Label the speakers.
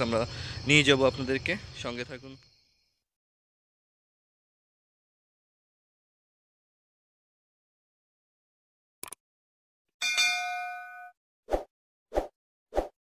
Speaker 1: আমরা নিয়ে যাব আপনাদেরকে। সঙ্গে থাকুন।